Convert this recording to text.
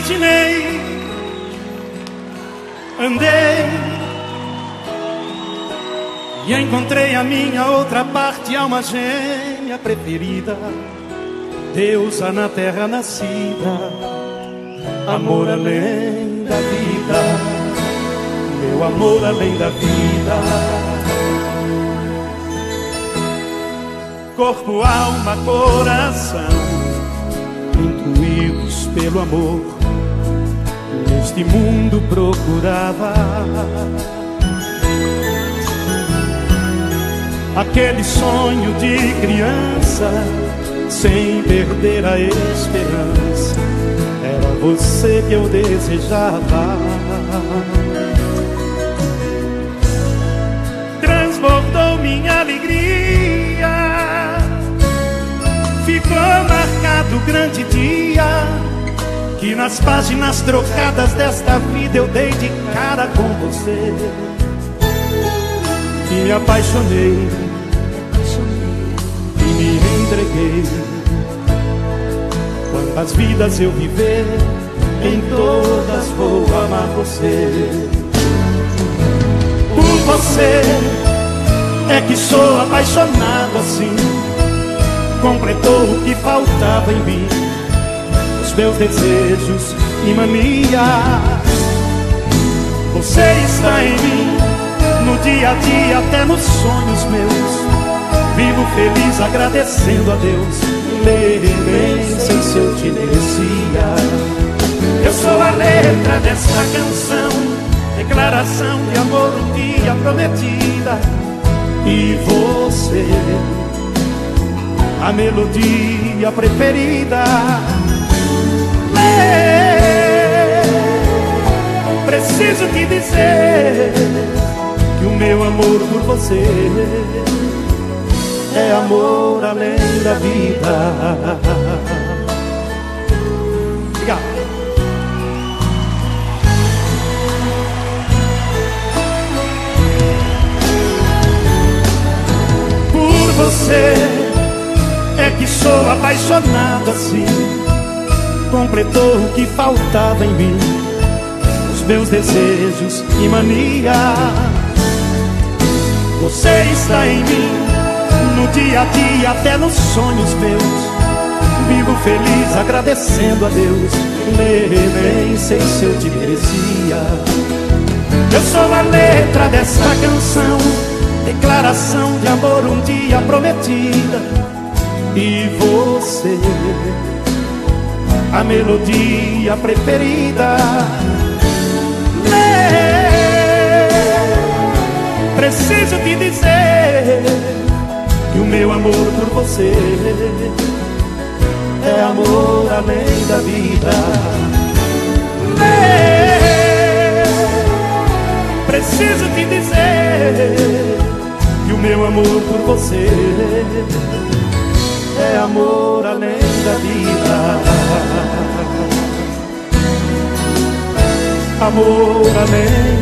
imaginei, andei e encontrei a minha outra parte, alma gêmea preferida, deusa na terra nascida, amor além da vida, meu amor além da vida. corpo, alma, coração, intuídos pelo amor, neste mundo procurava aquele sonho de criança, sem perder a esperança. Era você que eu desejava. Transbordou minha alegria ficou marcado o grande dia que nas páginas trocadas desta vida eu dei de cara com você me apaixonei e me entreguei. Quantas vidas eu viver, em todas vou amar você. Por você é que sou apaixonado assim completou o que faltava em mim, meus desejos e manias. Você está em mim, no dia a dia, até nos sonhos meus. Vivo feliz agradecendo a Deus, nem sei se eu te merecia. Eu sou a letra desta canção, declaração de amor um dia prometida. E você a melodia preferida. Preciso te dizer que o meu amor por você é amor além da vida. Por você é que sou apaixonado assim Completou o que faltava em mim. Os meus desejos e mania. Você está em mim No dia a dia, até nos sonhos meus. Vivo feliz agradecendo a Deus. Nem sei se eu te merecia. Eu sou a letra desta canção Declaração de amor um dia prometida. E você, a melodia preferida. Preciso te dizer que o meu amor por você é amor além da vida. Preciso te dizer que o meu amor por você é amor além da vida. Amor vida.